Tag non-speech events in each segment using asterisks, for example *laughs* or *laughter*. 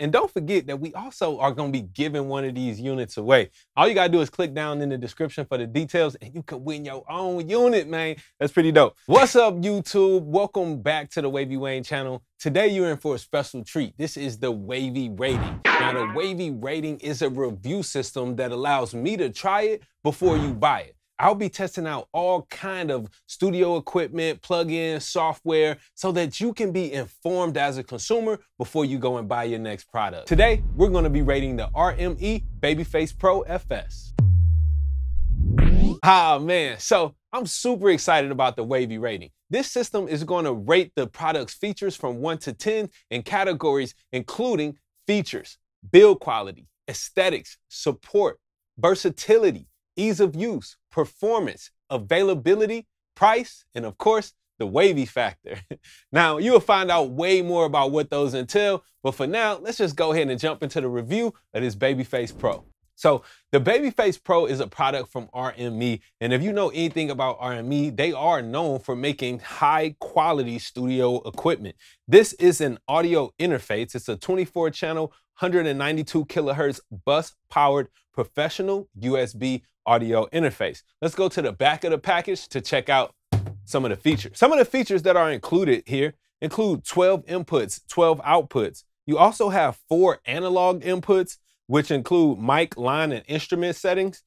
And don't forget that we also are gonna be giving one of these units away. All you gotta do is click down in the description for the details and you can win your own unit, man. That's pretty dope. What's up, YouTube? Welcome back to the Wavy Wayne channel. Today you're in for a special treat. This is the Wavy Rating. Now the Wavy Rating is a review system that allows me to try it before you buy it. I'll be testing out all kind of studio equipment, plugins, software, so that you can be informed as a consumer before you go and buy your next product. Today, we're gonna be rating the RME Babyface Pro FS. Ah, man, so I'm super excited about the Wavy rating. This system is gonna rate the product's features from one to 10 in categories including features, build quality, aesthetics, support, versatility, ease of use, performance, availability, price, and of course, the wavy factor. *laughs* now, you will find out way more about what those entail, but for now, let's just go ahead and jump into the review of this Babyface Pro. So the Babyface Pro is a product from RME. And if you know anything about RME, they are known for making high quality studio equipment. This is an audio interface. It's a 24 channel, 192 kilohertz bus powered professional USB audio interface. Let's go to the back of the package to check out some of the features. Some of the features that are included here include 12 inputs, 12 outputs. You also have four analog inputs, which include mic, line, and instrument settings,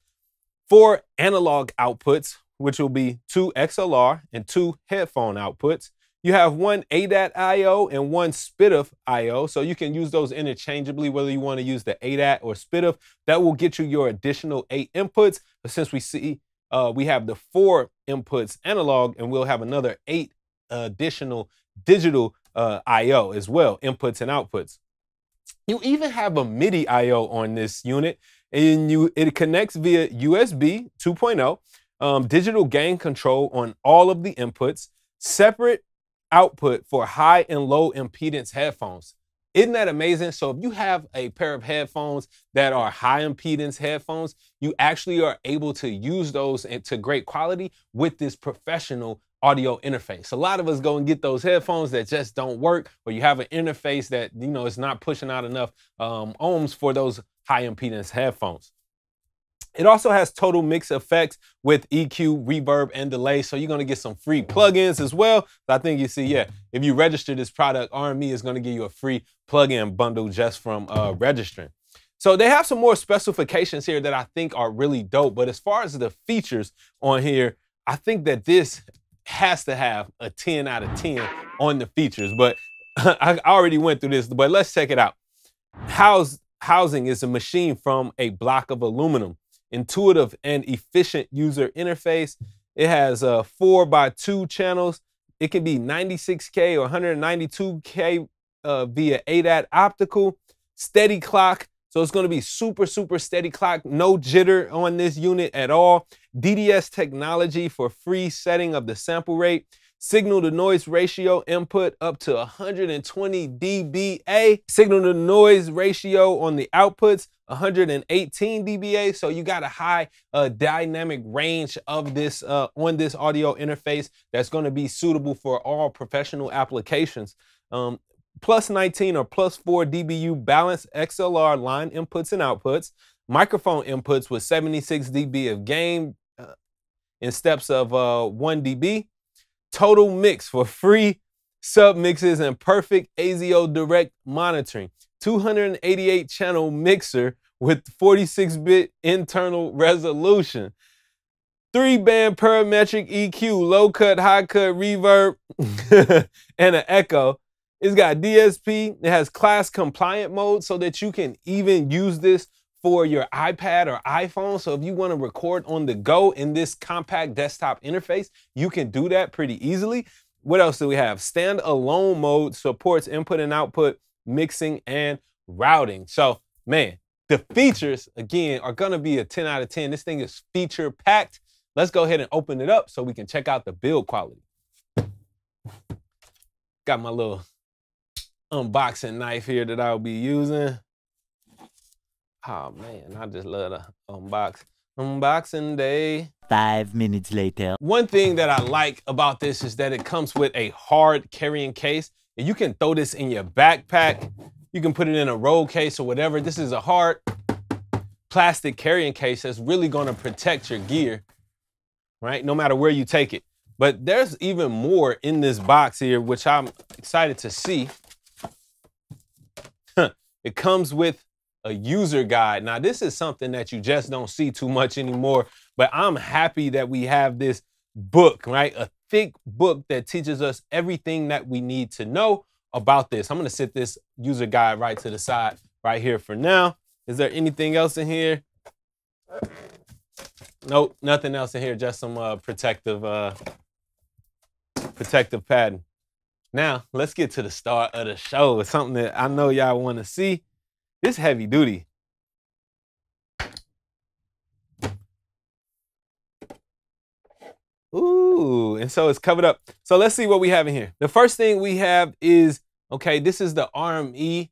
four analog outputs, which will be two XLR and two headphone outputs, you have one ADAT IO and one SPDIF IO, so you can use those interchangeably, whether you want to use the ADAT or SPDIF. That will get you your additional eight inputs. But since we see uh, we have the four inputs analog, and we'll have another eight additional digital uh, IO as well, inputs and outputs. You even have a MIDI IO on this unit, and you it connects via USB 2.0, um, digital gain control on all of the inputs, separate output for high and low impedance headphones. Isn't that amazing? So if you have a pair of headphones that are high impedance headphones, you actually are able to use those to great quality with this professional audio interface. A lot of us go and get those headphones that just don't work, or you have an interface that you know is not pushing out enough um, ohms for those high impedance headphones. It also has TotalMix FX with EQ, reverb, and delay. So you're gonna get some free plugins as well. I think you see, yeah, if you register this product, RME is gonna give you a free plugin bundle just from uh, registering. So they have some more specifications here that I think are really dope. But as far as the features on here, I think that this has to have a 10 out of 10 on the features. But *laughs* I already went through this, but let's check it out. House, housing is a machine from a block of aluminum intuitive and efficient user interface. It has uh, four by two channels. It can be 96K or 192K uh, via ADAT optical, steady clock. So it's going to be super, super steady clock, no jitter on this unit at all. DDS technology for free setting of the sample rate. Signal to noise ratio input up to 120 dBA. Signal to noise ratio on the outputs 118 dBA. So you got a high uh, dynamic range of this uh, on this audio interface that's going to be suitable for all professional applications. Um, plus 19 or plus 4 dBu balanced XLR line inputs and outputs. Microphone inputs with 76 dB of gain uh, in steps of uh, 1 dB. Total mix for free sub mixes and perfect ASIO direct monitoring. 288 channel mixer with 46 bit internal resolution. Three band parametric EQ, low cut, high cut, reverb, *laughs* and an echo. It's got DSP. It has class compliant mode so that you can even use this for your iPad or iPhone. So if you want to record on the go in this compact desktop interface, you can do that pretty easily. What else do we have? Standalone mode supports input and output mixing, and routing. So, man, the features, again, are gonna be a 10 out of 10. This thing is feature packed. Let's go ahead and open it up so we can check out the build quality. Got my little unboxing knife here that I'll be using. Oh man, I just love the unbox. Unboxing day. Five minutes later. One thing that I like about this is that it comes with a hard carrying case. And you can throw this in your backpack You can put it in a roll case or whatever. This is a hard plastic carrying case that's really gonna protect your gear, right? No matter where you take it. But there's even more in this box here, which I'm excited to see. it comes with a user guide. Now, this is something that you just don't see too much anymore, but I'm happy that we have this book, right? A thick book that teaches us everything that we need to know about this. I'm gonna set this user guide right to the side right here for now. Is there anything else in here? Nope, nothing else in here, just some uh, protective uh, protective padding. Now, let's get to the start of the show. It's something that I know y'all want to see. This heavy duty. Ooh, and so it's covered up. So let's see what we have in here. The first thing we have is, okay, this is the RME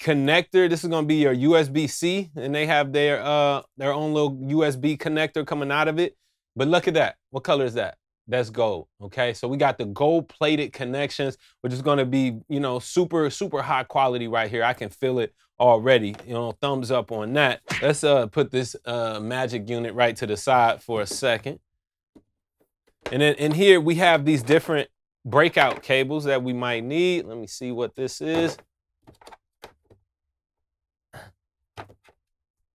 connector. This is gonna be your USB-C, and they have their uh their own little USB connector coming out of it. But look at that. What color is that? That's gold. Okay, so we got the gold-plated connections, which is gonna be, you know, super, super high quality right here. I can feel it already. You know, thumbs up on that. Let's uh, put this uh, magic unit right to the side for a second. And then in here, we have these different breakout cables that we might need. Let me see what this is.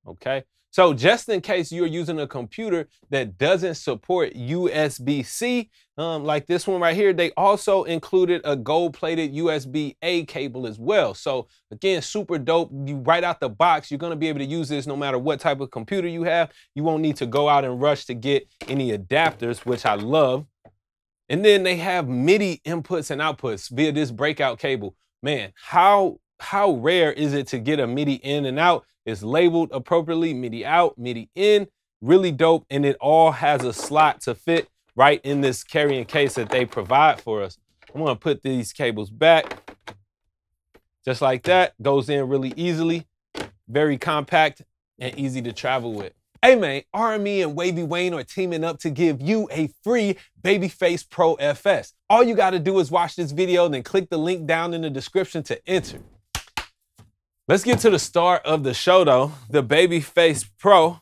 Okay. So just in case you're using a computer that doesn't support USB-C, um, like this one right here, they also included a gold-plated USB-A cable as well. So again, super dope. You right out the box, you're gonna be able to use this no matter what type of computer you have. You won't need to go out and rush to get any adapters, which I love. And then they have MIDI inputs and outputs via this breakout cable. Man, how how rare is it to get a MIDI in and out? It's labeled appropriately, MIDI out, MIDI in, really dope. And it all has a slot to fit right in this carrying case that they provide for us. I'm gonna put these cables back just like that. Goes in really easily, very compact and easy to travel with. Hey man, RME and Wavy Wayne are teaming up to give you a free Babyface Pro FS. All you gotta do is watch this video, then click the link down in the description to enter. Let's get to the start of the show though. The Babyface Pro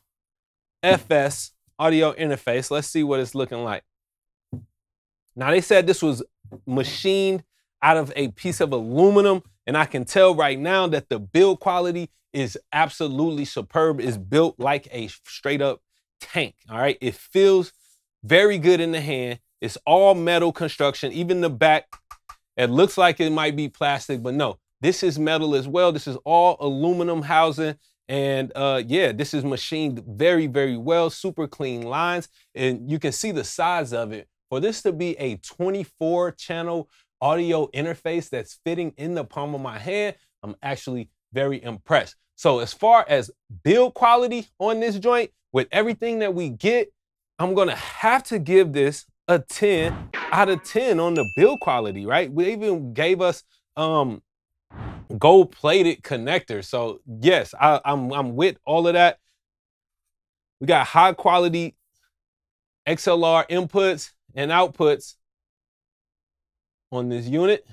FS audio interface. Let's see what it's looking like. Now they said this was machined out of a piece of aluminum and I can tell right now that the build quality is absolutely superb. It's built like a straight up tank, all right? It feels very good in the hand. It's all metal construction, even the back. It looks like it might be plastic, but no, this is metal as well. This is all aluminum housing. And uh, yeah, this is machined very, very well, super clean lines. And you can see the size of it. For this to be a 24 channel audio interface that's fitting in the palm of my hand, I'm actually very impressed. So as far as build quality on this joint, with everything that we get, I'm gonna have to give this a 10 out of 10 on the build quality, right? We even gave us um gold plated connector. So yes, I, I'm I'm with all of that. We got high quality XLR inputs and outputs on this unit.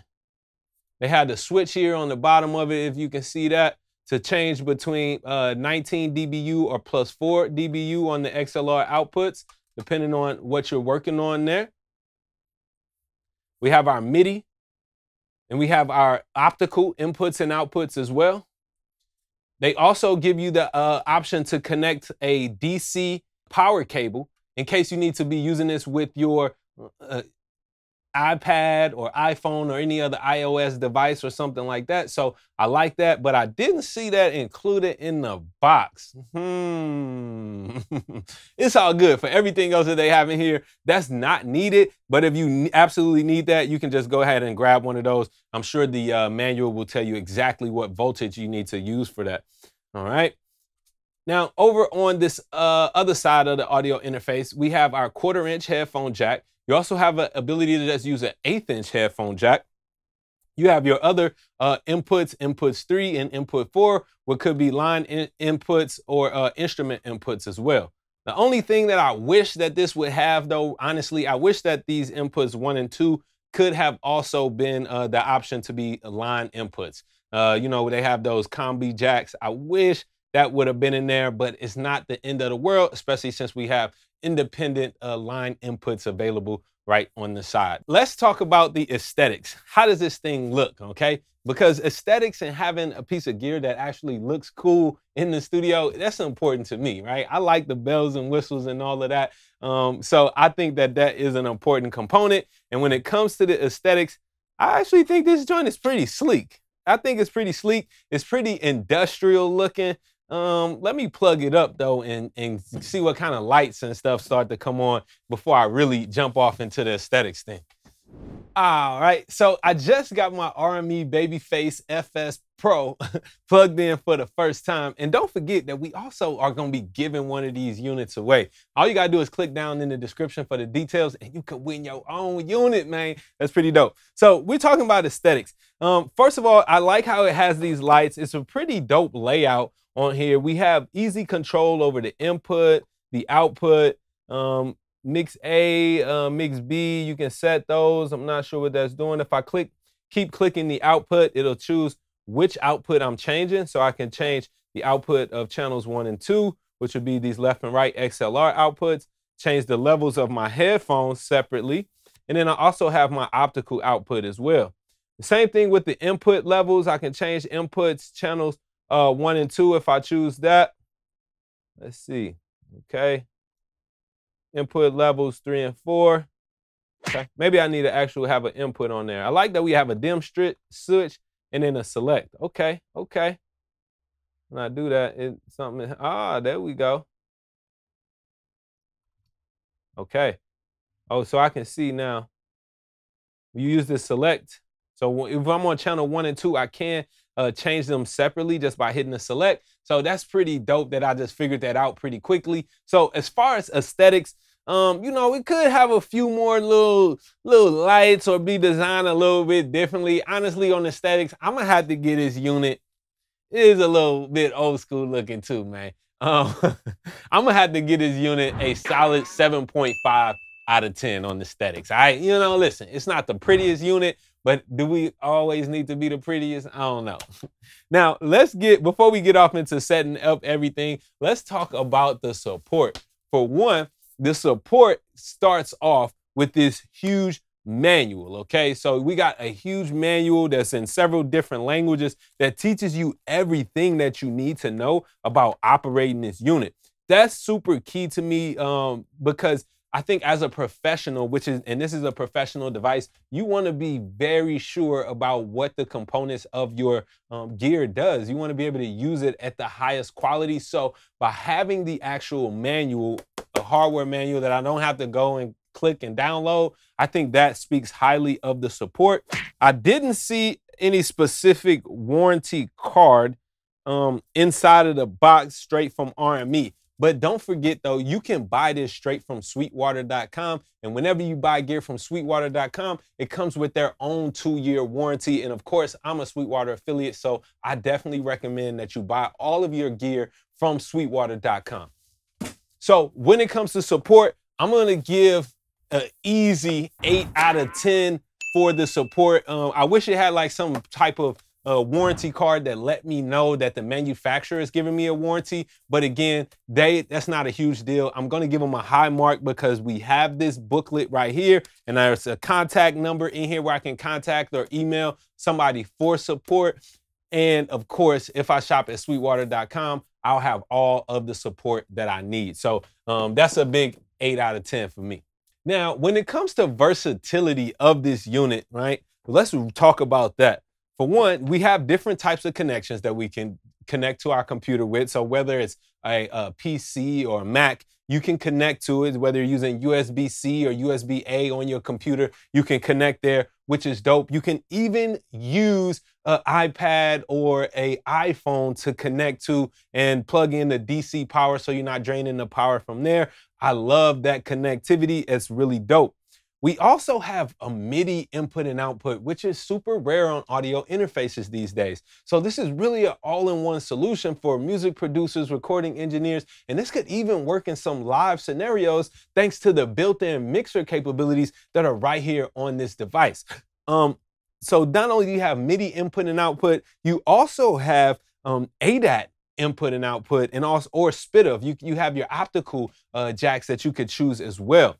They had the switch here on the bottom of it, if you can see that, to change between uh, 19 dBu or plus 4 dBu on the XLR outputs, depending on what you're working on there. We have our MIDI and we have our optical inputs and outputs as well. They also give you the uh, option to connect a DC power cable in case you need to be using this with your uh, iPad or iPhone or any other iOS device or something like that. So I like that, but I didn't see that included in the box. Hmm. *laughs* it's all good for everything else that they have in here. That's not needed, but if you absolutely need that, you can just go ahead and grab one of those. I'm sure the uh, manual will tell you exactly what voltage you need to use for that. All right. Now, over on this uh, other side of the audio interface, we have our quarter inch headphone jack. You also have an ability to just use an eighth inch headphone jack. You have your other uh, inputs, inputs three and input four, what could be line in inputs or uh, instrument inputs as well. The only thing that I wish that this would have though, honestly, I wish that these inputs one and two could have also been uh, the option to be line inputs. Uh, you know, they have those combi jacks. I wish that would have been in there, but it's not the end of the world, especially since we have independent uh, line inputs available right on the side. Let's talk about the aesthetics. How does this thing look, okay? Because aesthetics and having a piece of gear that actually looks cool in the studio, that's important to me, right? I like the bells and whistles and all of that. Um, so I think that that is an important component. And when it comes to the aesthetics, I actually think this joint is pretty sleek. I think it's pretty sleek. It's pretty industrial looking. Um, let me plug it up though and, and see what kind of lights and stuff start to come on before I really jump off into the aesthetics thing. All right, so I just got my RME Babyface FS Pro *laughs* plugged in for the first time. And don't forget that we also are gonna be giving one of these units away. All you gotta do is click down in the description for the details and you can win your own unit, man. That's pretty dope. So we're talking about aesthetics. Um, first of all, I like how it has these lights. It's a pretty dope layout on here. We have easy control over the input, the output, um, mix A, uh, mix B. You can set those. I'm not sure what that's doing. If I click, keep clicking the output, it'll choose which output I'm changing. So I can change the output of channels one and two, which would be these left and right XLR outputs, change the levels of my headphones separately. And then I also have my optical output as well. The same thing with the input levels. I can change inputs, channels uh, one and two if I choose that. Let's see. Okay. Input levels three and four. Okay. Maybe I need to actually have an input on there. I like that we have a dim strip switch and then a select. Okay. Okay. When I do that, it something. Ah, there we go. Okay. Oh, so I can see now. You use the select. So if I'm on channel one and two, I can uh, change them separately just by hitting the select. So that's pretty dope that I just figured that out pretty quickly. So as far as aesthetics, um, you know, we could have a few more little little lights or be designed a little bit differently. Honestly, on aesthetics, I'm gonna have to get this unit. It is a little bit old school looking too, man. *laughs* Um, I'm gonna have to get this unit a solid 7.5 out of 10 on aesthetics. I, you know, listen, it's not the prettiest unit, but do we always need to be the prettiest? I don't know. *laughs* now, let's get, before we get off into setting up everything, let's talk about the support. For one, the support starts off with this huge manual, okay? So we got a huge manual that's in several different languages that teaches you everything that you need to know about operating this unit. That's super key to me um, because I think as a professional, which is, and this is a professional device, you want to be very sure about what the components of your um, gear does. You want to be able to use it at the highest quality. So by having the actual manual, a hardware manual that I don't have to go and click and download, I think that speaks highly of the support. I didn't see any specific warranty card um, inside of the box straight from RME. But don't forget though, you can buy this straight from sweetwater.com. And whenever you buy gear from sweetwater.com, it comes with their own two year warranty. And of course, I'm a Sweetwater affiliate, so I definitely recommend that you buy all of your gear from sweetwater.com. So when it comes to support, I'm gonna give an easy eight out of 10 for the support. Um, I wish it had like some type of a warranty card that let me know that the manufacturer is giving me a warranty. But again, they that's not a huge deal. I'm gonna give them a high mark because we have this booklet right here, and there's a contact number in here where I can contact or email somebody for support. And of course, if I shop at sweetwater.com, I'll have all of the support that I need. So um, that's a big eight out of 10 for me. Now, when it comes to versatility of this unit, right? Let's talk about that. For one, we have different types of connections that we can connect to our computer with. So whether it's a, a PC or a Mac, you can connect to it. Whether you're using USB-C or USB-A on your computer, you can connect there, which is dope. You can even use an iPad or a iPhone to connect to and plug in the DC power so you're not draining the power from there. I love that connectivity. It's really dope. We also have a MIDI input and output, which is super rare on audio interfaces these days. So this is really an all-in-one solution for music producers, recording engineers, and this could even work in some live scenarios thanks to the built-in mixer capabilities that are right here on this device. Um, so not only do you have MIDI input and output, you also have um, ADAT input and output, and also or SPDIF. You you have your optical uh, jacks that you could choose as well.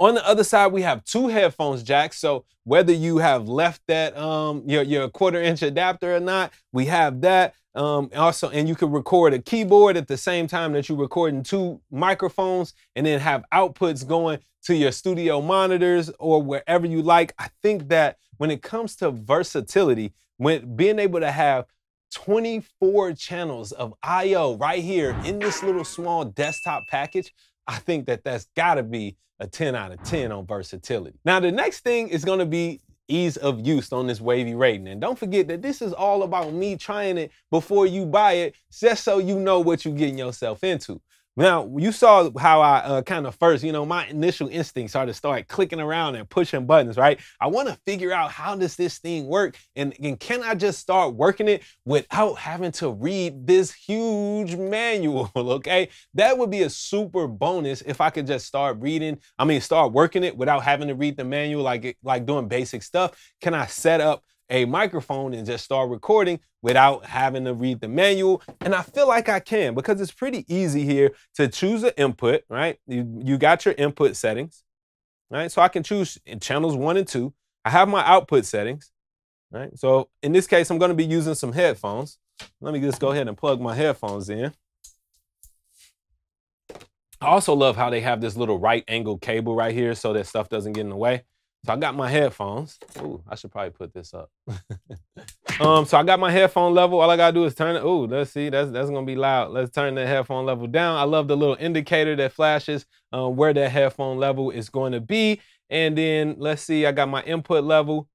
On the other side, we have two headphones jacks. So whether you have left that um, your, your quarter inch adapter or not, we have that. Um, also, and you can record a keyboard at the same time that you're recording two microphones and then have outputs going to your studio monitors or wherever you like. I think that when it comes to versatility, when being able to have 24 channels of I.O. right here in this little small desktop package, I think that that's gotta be a 10 out of 10 on versatility. Now, the next thing is gonna be ease of use on this wavy rating. And don't forget that this is all about me trying it before you buy it, just so you know what you're getting yourself into. Now, you saw how I uh, kind of first, you know, my initial instincts are to start clicking around and pushing buttons, right? I want to figure out how does this thing work and, and can I just start working it without having to read this huge manual, *laughs* okay? That would be a super bonus if I could just start reading, I mean, start working it without having to read the manual, like, like doing basic stuff. Can I set up a microphone and just start recording without having to read the manual. And I feel like I can because it's pretty easy here to choose an input, right? You, you got your input settings, right? So I can choose channels one and two. I have my output settings, right? So in this case, I'm gonna be using some headphones. Let me just go ahead and plug my headphones in. I also love how they have this little right angle cable right here so that stuff doesn't get in the way. So I got my headphones. Ooh, I should probably put this up. *laughs* um, so I got my headphone level. All I gotta do is turn it. Ooh, let's see. That's that's gonna be loud. Let's turn the headphone level down. I love the little indicator that flashes uh, where that headphone level is going to be. And then let's see. I got my input level.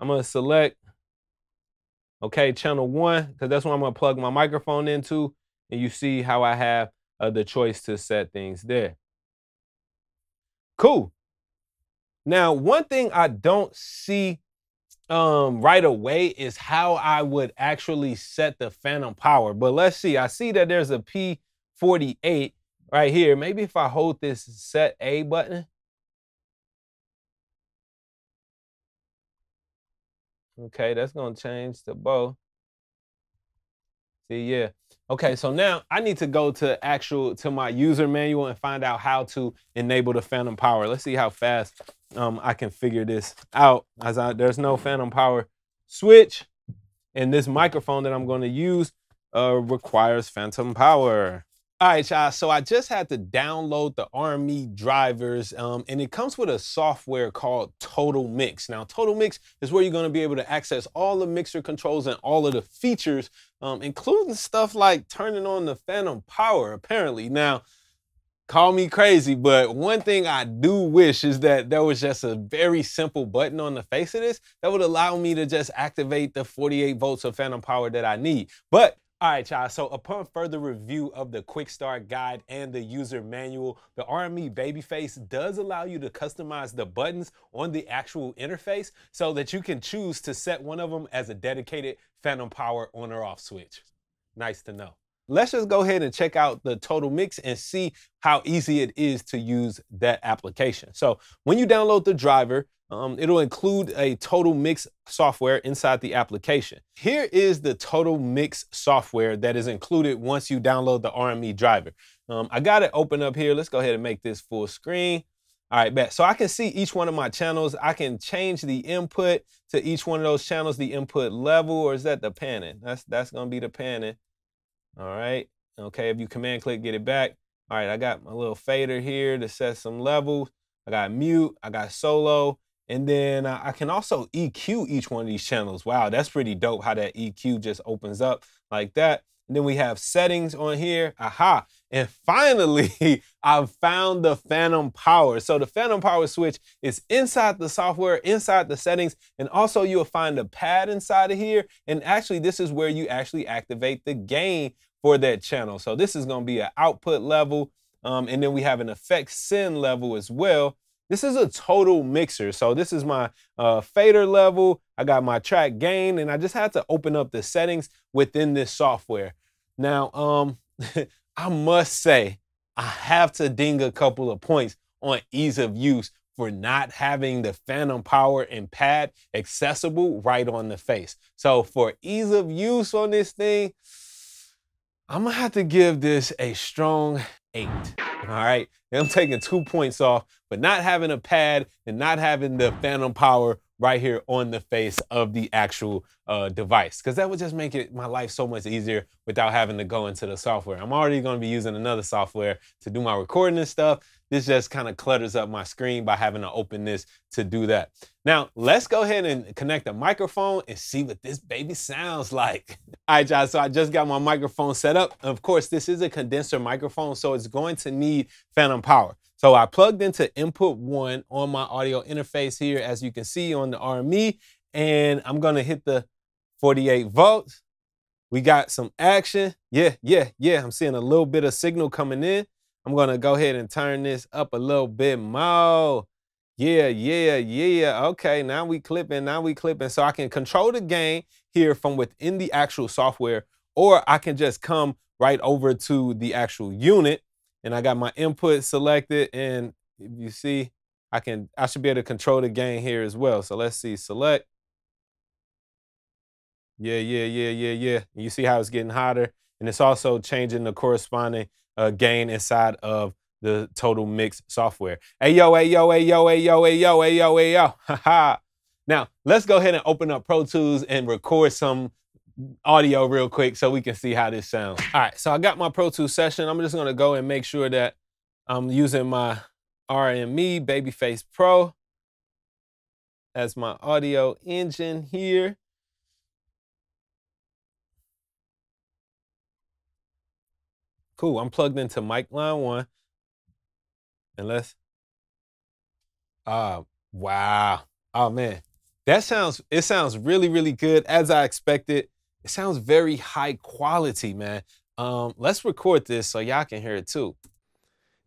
I'm gonna select. Okay, channel one, because that's what I'm gonna plug my microphone into. And you see how I have uh, the choice to set things there. Cool. Now, one thing I don't see um, right away is how I would actually set the phantom power. But let's see. I see that there's a P48 right here. Maybe if I hold this set A button. Okay, that's to change the bow. See, yeah. Okay, so now I need to go to actual to my user manual and find out how to enable the phantom power. Let's see how fast um, I can figure this out. As I, there's no phantom power switch, and this microphone that I'm going to use uh, requires phantom power. All right, y'all. So I just had to download the RME drivers, um, and it comes with a software called Total Mix. Now, Total Mix is where you're going to be able to access all the mixer controls and all of the features, um, including stuff like turning on the phantom power, apparently. Now, call me crazy, but one thing I do wish is that there was just a very simple button on the face of this that would allow me to just activate the 48 volts of phantom power that I need. But all right, y'all. So upon further review of the quick start guide and the user manual, the RME Babyface does allow you to customize the buttons on the actual interface so that you can choose to set one of them as a dedicated phantom power on or off switch. Nice to know. Let's just go ahead and check out the total mix and see how easy it is to use that application. So when you download the driver, um, it'll include a total mix software inside the application. Here is the total mix software that is included once you download the RME driver. Um, I got it open up here. Let's go ahead and make this full screen. All right, bet. So I can see each one of my channels. I can change the input to each one of those channels, the input level, or is that the panning? That's that's gonna be the panning. All right. Okay, if you command click, get it back. All right, I got my little fader here to set some levels. I got mute, I got solo, and then uh, I can also EQ each one of these channels. Wow, that's pretty dope how that EQ just opens up like that. And then we have settings on here. Aha. And *laughs* finally, I've found the phantom power. So the phantom power switch is inside the software, inside the settings, and also you'll find a pad inside of here. And actually, this is where you actually activate the gain for that channel. So this is gonna be an output level. Um, and then we have an effect send level as well. This is a total mixer. So this is my uh, fader level. I got my track gain and I just had to open up the settings within this software. Now, um, *laughs* I must say, I have to ding a couple of points on ease of use for not having the phantom power and pad accessible right on the face. So for ease of use on this thing, I'm gonna have to give this a strong eight. All right, I'm taking two points off, but not having a pad and not having the phantom power right here on the face of the actual uh, device because that would just make it my life so much easier without having to go into the software. I'm already going to be using another software to do my recording and stuff. This just kind of clutters up my screen by having to open this to do that. Now, let's go ahead and connect the microphone and see what this baby sounds like. *laughs* All right, y'all, so I just got my microphone set up. Of course, this is a condenser microphone, so it's going to need phantom power. So I plugged into input one on my audio interface here, as you can see on the RME, and I'm gonna hit the 48 volts. We got some action. Yeah, yeah, yeah. I'm seeing a little bit of signal coming in. I'm gonna go ahead and turn this up a little bit more. Yeah, yeah, yeah. Okay, now we clipping, now we clipping. So I can control the gain here from within the actual software, or I can just come right over to the actual unit and I got my input selected. And if you see, I can I should be able to control the gain here as well. So let's see, select. Yeah, yeah, yeah, yeah, yeah. You see how it's getting hotter, and it's also changing the corresponding uh, gain inside of the total mix software. Hey yo, hey yo, hey yo, hey yo, hey yo, hey yo, hey yo. *laughs* Ha Now let's go ahead and open up Pro Tools and record some audio real quick so we can see how this sounds. All right, so I got my Pro Tools session. I'm just gonna go and make sure that I'm using my RME Babyface Pro as my audio engine here. Cool, I'm plugged into mic line one. And let's, uh, wow. Oh man, that sounds, it sounds really, really good as I expected. It sounds very high quality, man. Um, let's record this so y'all can hear it too.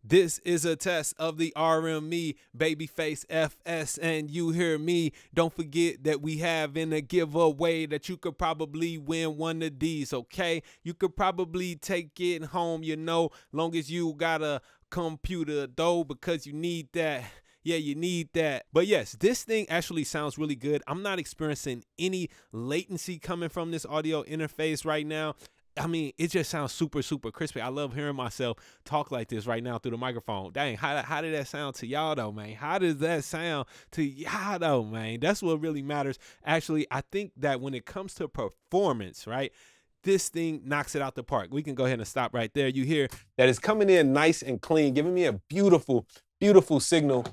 This is a test of the RME Babyface FS, and you hear me. Don't forget that we have in a giveaway that you could probably win one of these, okay? You could probably take it home, you know, long as you got a computer, though, because you need that yeah, you need that. But yes, this thing actually sounds really good. I'm not experiencing any latency coming from this audio interface right now. I mean, it just sounds super, super crispy. I love hearing myself talk like this right now through the microphone. Dang, how, how did that sound to y'all though, man? How does that sound to y'all though, man? That's what really matters. Actually, I think that when it comes to performance, right? This thing knocks it out the park. We can go ahead and stop right there. You hear that it's coming in nice and clean, giving me a beautiful, beautiful signal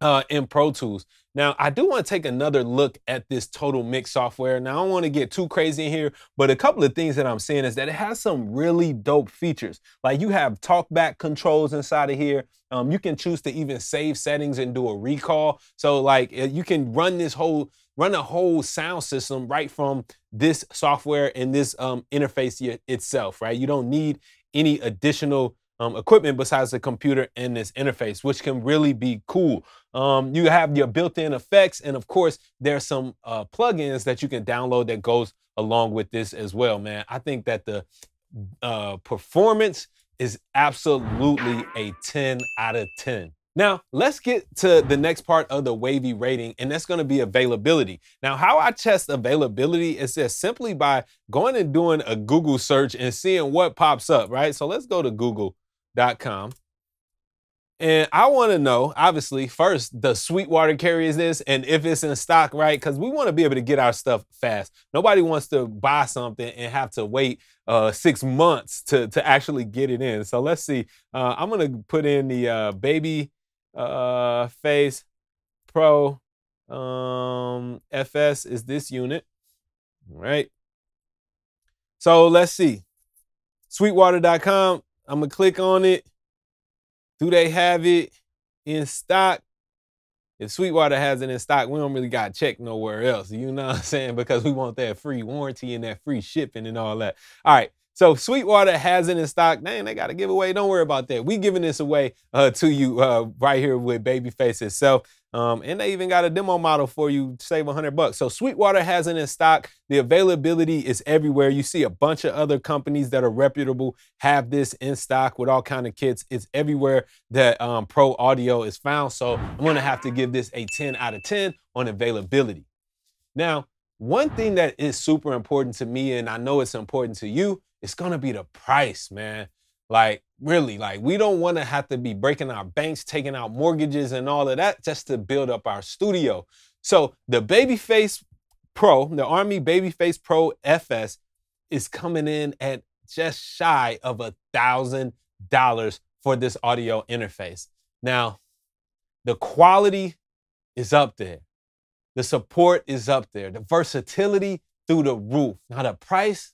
uh, in Pro Tools. Now, I do want to take another look at this Total Mix software. Now, I don't want to get too crazy in here, but a couple of things that I'm seeing is that it has some really dope features. Like you have talkback controls inside of here. Um, you can choose to even save settings and do a recall. So like you can run this whole run a whole sound system right from this software and this um, interface itself, right? You don't need any additional um, equipment besides the computer and this interface, which can really be cool. Um, you have your built-in effects, and of course, there's some uh, plugins that you can download that goes along with this as well, man. I think that the uh, performance is absolutely a 10 out of 10. Now, let's get to the next part of the wavy rating, and that's gonna be availability. Now, how I test availability is just simply by going and doing a Google search and seeing what pops up, right? So let's go to Google com. And I want to know, obviously, first, the Sweetwater carries this and if it's in stock, right? Because we want to be able to get our stuff fast. Nobody wants to buy something and have to wait uh, six months to, to actually get it in. So let's see. Uh, I'm going to put in the uh, Baby uh, Face Pro um, FS is this unit, right? So let's see. Sweetwater.com I'm gonna click on it. Do they have it in stock? If Sweetwater has it in stock, we don't really got check nowhere else. You know what I'm saying? *laughs* Because we want that free warranty and that free shipping and all that. All right. So Sweetwater has it in stock. Dang, they got a giveaway. Don't worry about that. We giving this away uh, to you uh, right here with Babyface itself. Um, and they even got a demo model for you, save 100 bucks. So Sweetwater has it in stock. The availability is everywhere. You see a bunch of other companies that are reputable have this in stock with all kind of kits. It's everywhere that um, Pro Audio is found. So I'm gonna have to give this a 10 out of 10 on availability. Now, one thing that is super important to me, and I know it's important to you, it's gonna be the price, man. Like, really, like, we don't wanna have to be breaking our banks, taking out mortgages and all of that just to build up our studio. So, the Babyface Pro, the RME Babyface Pro FS, is coming in at just shy of a thousand dollars for this audio interface. Now, the quality is up there. The support is up there. The versatility through the roof. Now the price,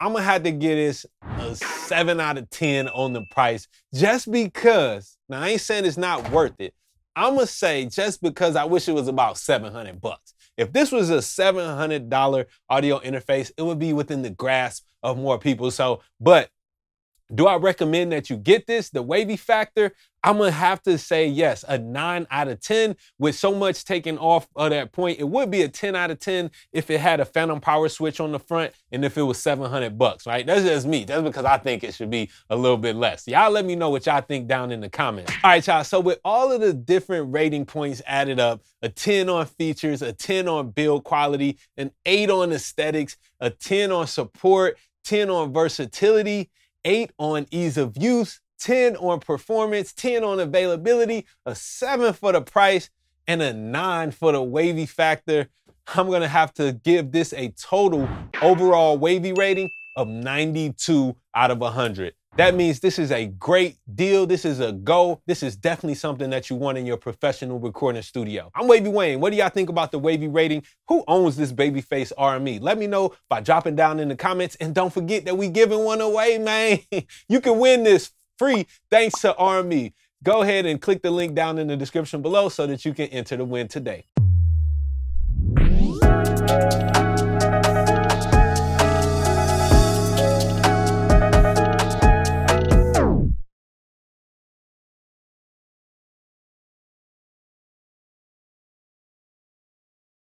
I'm gonna have to give this a seven out of 10 on the price just because, now I ain't saying it's not worth it. I'm gonna say just because I wish it was about 700 bucks. If this was a $700 audio interface, it would be within the grasp of more people. So, but do I recommend that you get this? The wavy factor, I'm gonna have to say yes, a nine out of 10. With so much taken off of that point, it would be a 10 out of 10 if it had a phantom power switch on the front and if it was 700 bucks, right? That's just me. That's because I think it should be a little bit less. Y'all let me know what y'all think down in the comments. All right, y'all. So with all of the different rating points added up, a 10 on features, a 10 on build quality, an 8 on aesthetics, a 10 on support, 10 on versatility, eight on ease of use, 10 on performance, 10 on availability, a seven for the price, and a nine for the wavy factor. I'm gonna have to give this a total overall wavy rating of 92 out of 100. That means this is a great deal. This is a go. This is definitely something that you want in your professional recording studio. I'm Wavy Wayne. What do y'all think about the Wavy rating? Who owns this Babyface RME? Let me know by dropping down in the comments. And don't forget that we giving one away, man. *laughs* you can win this free thanks to RME. Go ahead and click the link down in the description below so that you can enter the win today.